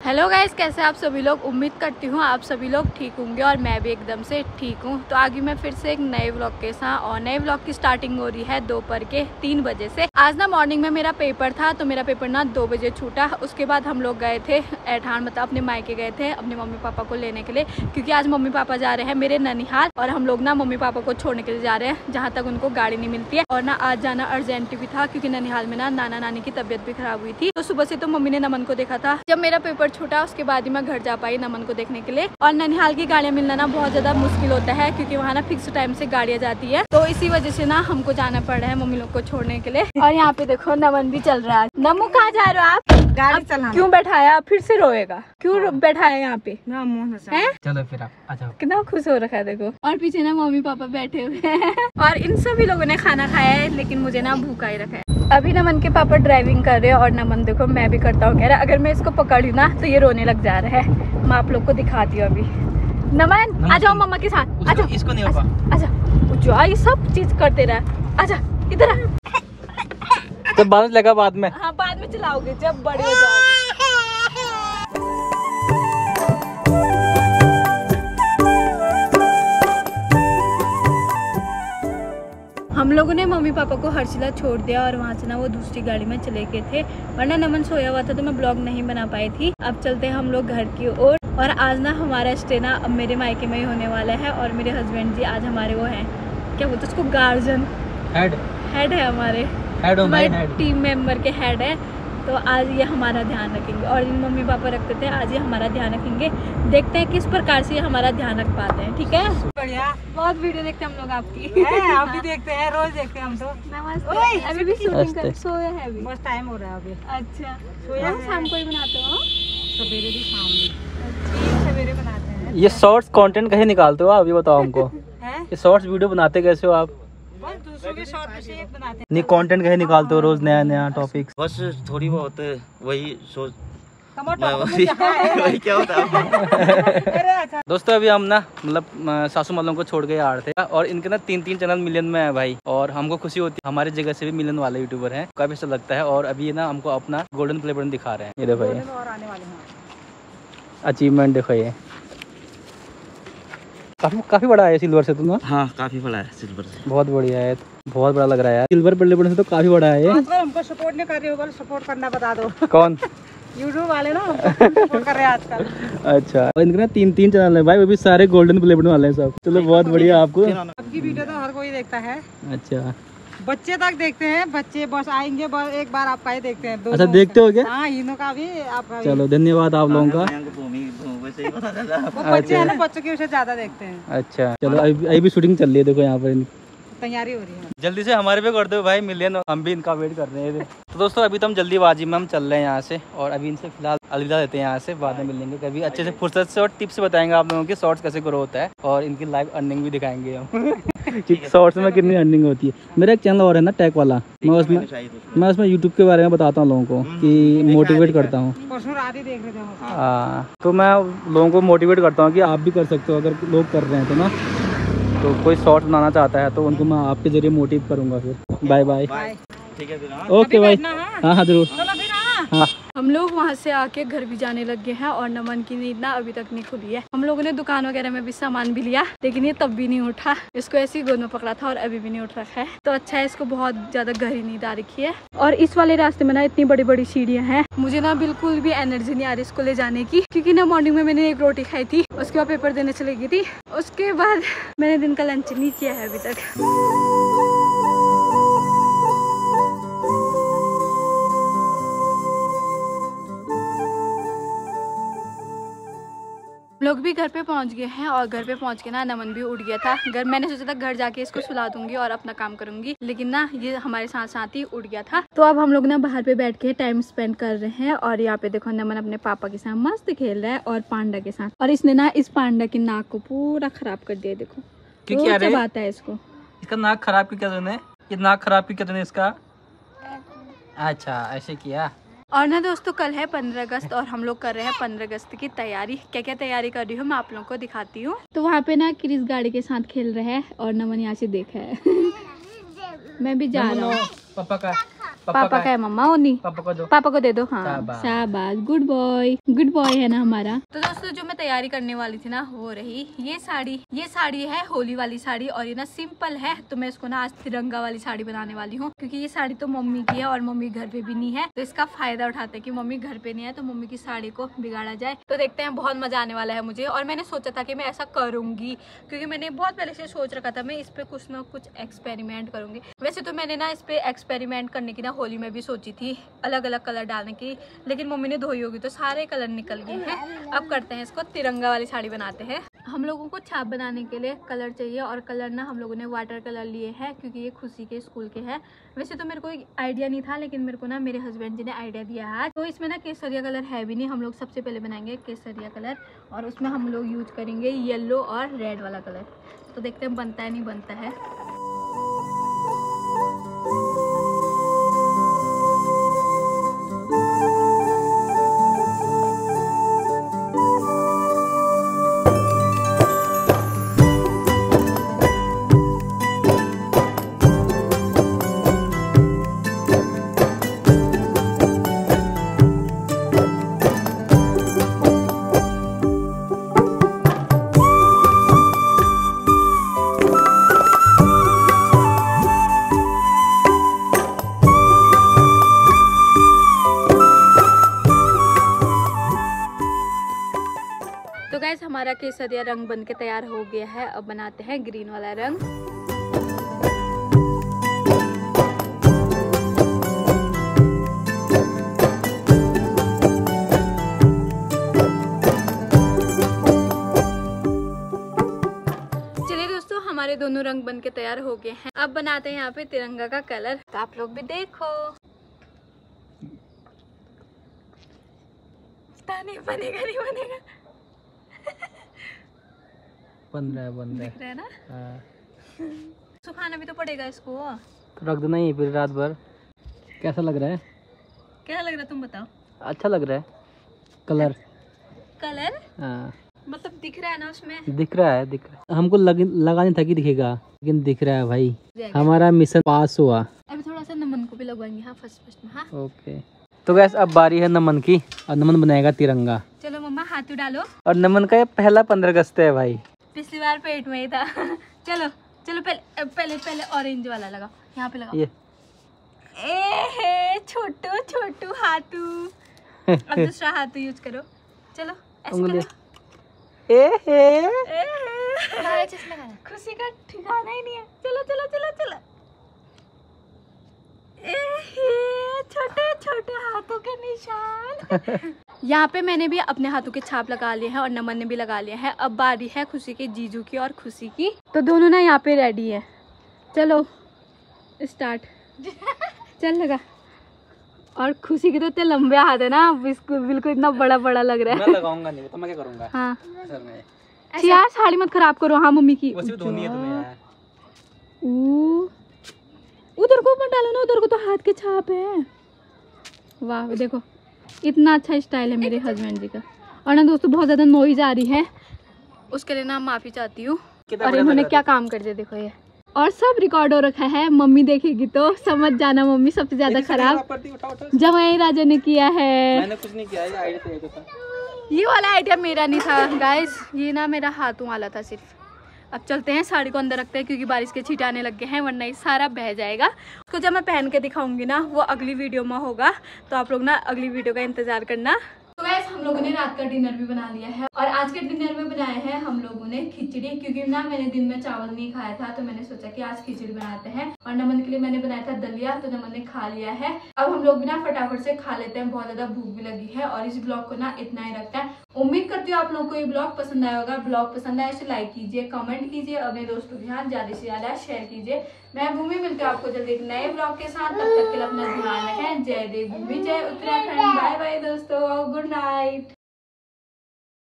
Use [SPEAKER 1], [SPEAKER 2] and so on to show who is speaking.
[SPEAKER 1] Hello guys कैसे आप सभी लोग? उम्मीद करती हूँ आप सभी लोग ठीक होंगे और मैं भी एकदम से ठीक हूँ। तो आगे मैं फिर से एक नए व्लॉग के साथ और नए व्लॉग की स्टार्टिंग हो रही है दोपहर के तीन बजे से। आज ना मॉर्निंग में मेरा पेपर था तो मेरा पेपर ना दो बजे छूटा। उसके बाद हम लोग गए थे एठान मतलब अपने मायके गए थे अपने मम्मी पापा को लेने के लिए। क्योंकि आज मम्मी पापा जा रहे हैं मेरे ननिहाल और हम लोग ना मम्मी पापा को छोड़ने के लिए जा रहे हैं, जहाँ तक उनको गाड़ी नहीं मिलती है। और ना आज जाना अर्जेंट भी था, क्योंकि ननिहाल में ना नाना नानी की तबीयत भी खराब हुई थी। तो सुबह से तो मम्मी ने नमन को देखा था। जब मेरा पेपर छूटा उसके बाद ही मैं घर जा पाई नमन को देखने के लिए। और ननिहाल की गाड़ियाँ मिलना ना बहुत ज़्यादा मुश्किल होता है क्योंकि वहाँ ना फिक्स टाइम से गाड़ियाँ जाती है। तो इसी वजह से ना हमको जाना पड़ रहा है मम्मी लोग को छोड़ने के लिए। और यहाँ पे देखो नमन भी चल रहा है। नमू कहाँ जा रहे हो आप?
[SPEAKER 2] गाड़ी
[SPEAKER 1] क्यों बैठाया? फिर से रोएगा। क्यों बैठाया यहाँ पे? है।
[SPEAKER 3] चलो फिर आप
[SPEAKER 1] कितना खुश हो रखा है देखो। और पीछे ना मम्मी पापा बैठे हुए हैं। और इन सभी लोगों ने खाना खाया है लेकिन मुझे ना भूखा ही रखा है। अभी नमन के पापा ड्राइविंग कर रहे हैं और नमन देखो मैं भी करता हूँ कह रहा अगर मैं इसको पकड़ी ना तो ये रोने लग जा रहा है। मैं आप लोग को दिखाती हूँ अभी। नमन आ जाओ मम्मा के साथ।
[SPEAKER 3] अच्छा
[SPEAKER 1] जाओ
[SPEAKER 3] इसको नहीं होगा
[SPEAKER 1] आ ये सब चीज़ करते रहा। अच्छा इधर तो
[SPEAKER 3] तो बारिश लगा बाद में।
[SPEAKER 1] हाँ बाद में चलाओगे जब बड़े हो जाओगे। हम लोगों ने मम्मी पापा को हर्षिला छोड़ दिया और वहाँ से ना वो दूसरी गाड़ी में चले गए थे। वरना नमन सोया हुआ था तो मैं ब्लॉग नहीं बना पाई थी। अब चलते हैं हम लोग घर की ओर। और आज ना हमारा स्टे ना अब मेरे मायके में ही होने वाला है और मेरे हस्बैंड जी आज हमारे वो हैं। क्या बोलते उसको? गार्जियन।
[SPEAKER 3] हेड
[SPEAKER 1] हेड है हमारे।
[SPEAKER 3] हेड
[SPEAKER 1] हमारे टीम मेंबर के हेड है। तो आज ये हमारा ध्यान रखेंगे। और जिन मम्मी पापा रखते थे आज ये हमारा ध्यान रखेंगे। देखते हैं किस प्रकार से ये हमारा ध्यान रख पाते हैं ठीक है?
[SPEAKER 2] बढ़िया।
[SPEAKER 1] बहुत वीडियो देखते हैं हम लोग आपकी।
[SPEAKER 2] है हम भी देखते हैं रोज देखते हैं हम तो।
[SPEAKER 1] नमस्ते। अभी भी शूटिंग कर सोया है अभी।
[SPEAKER 2] बस टाइम हो रहा है अभी।
[SPEAKER 1] अच्छा।
[SPEAKER 2] सोया
[SPEAKER 1] शाम को ही बनाते हो?
[SPEAKER 2] सवेरे भी शाम भी। तीन सवेरे बनाते हैं।
[SPEAKER 3] ये शॉर्ट्स कंटेंट कैसे निकालते हो आप? ये बताओ हमको। ये शॉर्ट्स वीडियो बनाते कैसे हो आप?
[SPEAKER 2] दूसरों के शॉर्ट में से एक बनाते
[SPEAKER 3] नहीं कंटेंट कैसे निकालते हो रोज नया नया टॉपिक
[SPEAKER 4] बस थोड़ी बहुत वही सोच वही क्या होता है?
[SPEAKER 3] दोस्तों अभी हम ना मतलब सासू मालों को छोड़ के आ रहे थे और इनके ना तीन तीन चैनल मिलियन में है भाई और हमको खुशी होती है। हमारे जगह से भी मिलियन वाले यूट्यूबर हैं। काफ़ी अच्छा लगता है और अभी ये ना हमको अपना गोल्डन प्ले बटन दिखा रहे हैं। ये देखो ये।
[SPEAKER 2] दोनों और आने वाले हैं।
[SPEAKER 3] अचीवमेंट देखो ये। काफ़ी काफ़ी बड़ा है सिल्वर से तो ना?
[SPEAKER 4] हाँ काफ़ी बड़ा है सिल्वर से।
[SPEAKER 3] बहुत बढ़िया है बहुत बड़ा लग रहा है सिल्वर बल्ले बटन से तो काफ़ी बड़ा है
[SPEAKER 2] हमको सपोर्ट नहीं कर रहे होगा सपोर्ट करना बता दो।
[SPEAKER 3] कौन?
[SPEAKER 2] यूट्यूब वाले ना कर रहे हैं आजकल।
[SPEAKER 3] अच्छा। इनके ना तीन तीन चैनल है भाई वो भी सारे गोल्डन प्लेबन वाले हैं सब। चलो बहुत बढ़िया आपको।
[SPEAKER 2] आपकी वीडियो तो हर कोई देखता है।
[SPEAKER 3] अच्छा।
[SPEAKER 2] बच्चे तक देखते हैं बच्चे बस आएँगे बस एक बार आपका ही देखते हैं
[SPEAKER 3] अच्छा देखते हो क्या?
[SPEAKER 2] हाँ इनों का भी आपका
[SPEAKER 3] चलो धन्यवाद आप लोगों का।
[SPEAKER 4] ही
[SPEAKER 2] बच्चे हैं ना बच्चों की उसे ज़्यादा देखते हैं।
[SPEAKER 3] अच्छा चलो अभी अभी भी शूटिंग चल रही है देखो यहाँ पर। इनकी।
[SPEAKER 2] तैयारी हो रही है।
[SPEAKER 3] जल्दी से हमारे पे कर दो भाई मिलियन हम भी इनका वेट कर रहे हैं तो दोस्तों अभी तो हम जल्दीबाजी में हम चल रहे हैं यहाँ से और अभी इनसे फ़िलहाल अलविदा देते हैं यहाँ से बाद में मिलेंगे कभी। अच्छे से फुर्सत से और टिप्स बताएँगे आप लोगों के शॉर्ट्स कैसे ग्रो होता है और इनकी लाइव अर्निंग भी दिखाएँगे हम। शॉर्ट्स में कितनी अर्निंग होती है? मेरा एक चैनल और है ना टैक वाला। मैं उसमें मैं उसमें यूट्यूब के बारे में बताता हूँ लोगों को कि मोटिवेट करता हूँ।
[SPEAKER 2] परसों रात देख रहे थे हम
[SPEAKER 3] हाँ तो मैं लोगों को मोटिवेट करता हूँ कि आप भी कर सकते हो अगर लोग कर रहे हैं तो ना। तो कोई शॉर्ट बनाना चाहता है तो उनको मैं आपके ज़रिए मोटिव करूँगा फिर। बाय बाय
[SPEAKER 4] ठीक है हाँ।
[SPEAKER 3] ओके भाई
[SPEAKER 2] हाँ।
[SPEAKER 3] हाँ ज़रूर।
[SPEAKER 1] हम लोग वहाँ से आके घर भी जाने लग गए हैं और नमन की नींद ना अभी तक नहीं खुली है। हम लोगों ने दुकान वगैरह में भी सामान भी लिया, लेकिन ये तब भी नहीं उठा। इसको ऐसी गोद में पकड़ा था और अभी भी नहीं उठ रखा है। तो अच्छा है, इसको बहुत ज़्यादा गहरी नींद आ रखी है। और इस वाले रास्ते में ना इतनी बड़ी बड़ी सीढ़ियाँ हैं। मुझे ना बिल्कुल भी एनर्जी नहीं आ रही इसको ले जाने की, क्योंकि ना मॉर्निंग में मैंने एक रोटी खाई थी, उसके बाद पेपर देने चली गई थी। उसके बाद मैंने दिन का लंच नहीं किया है अभी तक। लोग भी घर पे पहुँच गए हैं और घर पे पहुँच के ना नमन भी उठ गया था। घर मैंने सोचा था घर जाके इसको सुला दूँगी और अपना काम करूँगी लेकिन ना ये हमारे साथ साथ ही उठ गया था। तो अब हम लोग ना बाहर पे बैठ के टाइम स्पेंड कर रहे हैं और यहाँ पे देखो नमन अपने पापा के साथ मस्त खेल रहा है और पांडा के साथ। और इसने ना इस पांडा की नाक को पूरा खराब कर दिया देखो।
[SPEAKER 3] क्यों?
[SPEAKER 1] चबाता है इसको।
[SPEAKER 3] इसका नाक खराब क्यों किया ये नाक खराब क्यों किया इसका? अच्छा ऐसे किया?
[SPEAKER 1] और ना दोस्तों, कल है पंद्रह अगस्त और हम लोग कर रहे हैं पंद्रह अगस्त की तैयारी। क्या क्या तैयारी कर रही हूँ मैं आप लोगों को दिखाती हूँ। तो वहाँ पे ना क्रिस गाड़ी के साथ खेल रहे हैं और नमन यहाँ से देखा है। मैं भी जा रहा हूँ।
[SPEAKER 3] पापा का
[SPEAKER 1] पापा पापा का है मम्मा? वो नहीं।
[SPEAKER 3] पापा को दो।
[SPEAKER 1] पापा को दे दो हाँ।
[SPEAKER 3] शाबाश।
[SPEAKER 1] गुड बॉय गुड बॉय है ना हमारा। तो दोस्तों जो मैं तैयारी करने वाली थी ना वो रही ये साड़ी। ये साड़ी है होली वाली साड़ी और ये ना सिंपल है तो मैं इसको ना आज तिरंगा वाली साड़ी बनाने वाली हूँ क्योंकि ये साड़ी तो मम्मी की है और मम्मी घर पे भी नहीं है तो इसका फ़ायदा उठाते हैं कि मम्मी घर पे नहीं है तो मम्मी की साड़ी को बिगाड़ा जाए। तो देखते हैं बहुत मज़ा आने वाला है मुझे और मैंने सोचा था कि मैं ऐसा करूँगी क्योंकि मैंने बहुत पहले से सोच रखा था मैं इस पे कुछ ना कुछ एक्सपेरिमेंट करूँगी। वैसे तो मैंने ना इस पे एक्सपेरिमेंट करने की ना होली में भी सोची थी अलग अलग कलर डालने की, लेकिन मम्मी ने धोई होगी तो सारे कलर निकल गए हैं। अब करते हैं इसको तिरंगा वाली साड़ी बनाते हैं। हम लोगों को छाप बनाने के लिए कलर चाहिए और कलर ना हम लोगों ने वाटर कलर लिए हैं, क्योंकि ये खुशी के स्कूल के हैं। वैसे तो मेरे को आइडिया नहीं था, लेकिन मेरे को ना मेरे हस्बैंड जी ने आइडिया दिया है तो इसमें ना केसरिया कलर है भी नहीं, हम लोग सबसे पहले बनाएँगे केसरिया कलर और उसमें हम लोग यूज़ करेंगे येलो और रेड वाला कलर। तो देखते हैं बनता है, नहीं बनता है। केसरिया रंग बन के तैयार हो गया है। अब बनाते हैं ग्रीन वाला रंग। हमारे दोनों रंग बन के तैयार हो गए हैं। अब बनाते हैं यहाँ पे तिरंगा का कलर। तो आप लोग भी देखो। बनेगा, नहीं बनेगा।
[SPEAKER 3] बन रहा है बन रहा है
[SPEAKER 1] दिख रहा है। ना। सुखाना भी तो पड़ेगा इसको।
[SPEAKER 3] रख देना ही फिर रात भर। कैसा लग रहा है?
[SPEAKER 1] क्या लग रहा है तुम बताओ।
[SPEAKER 3] अच्छा लग रहा है। कलर।
[SPEAKER 1] कलर?
[SPEAKER 3] हाँ।
[SPEAKER 1] मतलब दिख रहा है ना उसमें?
[SPEAKER 3] दिख रहा है दिख रहा है। हमको लग, लगा नहीं था कि दिखेगा लेकिन दिख रहा है भाई। हमारा मिशन पास हुआ।
[SPEAKER 1] अभी थोड़ा सा नमन को भी लगवाएँगे। हाँ फ़र्स्ट फ़र्स्ट में हाँ।
[SPEAKER 3] ओके। तो गैस अब बारी है नमन की और नमन बनाएगा तिरंगा।
[SPEAKER 1] चलो मम्मा हाथ डालो
[SPEAKER 3] और नमन का ये पहला पंद्रह अगस्त है भाई।
[SPEAKER 1] पिछली बार पेट में ही था। चलो चलो पहले पहले पहले ऑरेंज वाला लगाओ। यहाँ पे लगाओ।
[SPEAKER 3] ये।
[SPEAKER 1] ए हे छोटू छोटू हाथू। अब दूसरा हाथू यूज़ करो। चलो ऐसे करो।
[SPEAKER 3] ए हे।
[SPEAKER 1] ए हे। खुशी का ठिकाना ही नहीं है। चलो चलो चलो चलो। ए हे, छोटे छोटे हाथों के निशान। यहाँ पे मैंने भी अपने हाथों के छाप लगा लिए हैं और नमन ने भी लगा लिया है। अब बारी है खुशी के जीजू की और खुशी की। तो दोनों ना यहाँ पे रेडी है। चलो स्टार्ट चल लगा। और खुशी के तो इतने लंबे हाथ है ना बिल्कुल बिल्कुल इतना बड़ा बड़ा लग रहा है।
[SPEAKER 3] मैं लगाऊँगा नहीं तो मैं क्या करूँगा?
[SPEAKER 1] हाँ।
[SPEAKER 3] में।
[SPEAKER 1] यार साड़ी मत खराब करो हाँ मम्मी की।
[SPEAKER 3] वैसे धोनी है तुम्हें यार।
[SPEAKER 1] उधर को मत डालो ना उधर को तो हाथ के छाप है। वाह देखो। इतना अच्छा स्टाइल है मेरे हस्बैंड जी का। और ना दोस्तों बहुत ज़्यादा नॉइज़ आ रही है। उसके लिए ना माफ़ी चाहती हूँ। और इन्होंने क्या काम कर दिया देखो ये। और सब रिकॉर्ड हो रखा है मम्मी देखेगी तो। समझ जाना मम्मी सबसे ज़्यादा खराब।
[SPEAKER 3] उठाओ।
[SPEAKER 1] जवाई राजा ने किया है।
[SPEAKER 3] मैंने कुछ नहीं किया ये तो ये तो
[SPEAKER 1] ये वाला आइडिया मेरा नहीं था गाइस ये ना मेरा हाथों वाला था सिर्फ़। अब चलते हैं साड़ी को अंदर रखते हैं, क्योंकि बारिश के छीटे आने लग गए हैं, वरना ये सारा बह जाएगा। उसको जब मैं पहन के दिखाऊँगी ना, वो अगली वीडियो में होगा तो आप लोग ना अगली वीडियो का इंतज़ार करना। तो गैस हम लोगों ने रात का डिनर भी बना लिया है और आज के डिनर में बनाया है हम लोगों ने खिचड़ी, क्योंकि ना मैंने दिन में चावल नहीं खाया था तो मैंने सोचा कि आज खिचड़ी बनाते हैं और नमन के लिए मैंने बनाया था दलिया तो नमन ने खा लिया है। अब हम लोग भी ना फटाफट से खा लेते हैं, बहुत ज़्यादा भूख भी लगी है और इस ब्लॉग को ना इतना ही रखता है। उम्मीद करती हूँ आप लोगों को ये ब्लॉग पसंद आया होगा। ब्लॉग पसंद आया तो लाइक कीजिए कमेंट कीजिए, अपने दोस्तों के साथ ज़्यादा से ज़्यादा शेयर कीजिए। मैं भूमि मिलती हूँ आपको जल्दी एक नए ब्लॉग के साथ, तब तक के लिए अपना ध्यान रखें। जय देव भूमि, जय उत्तराखंड। बाय बाय दोस्तों, गुड नाइट।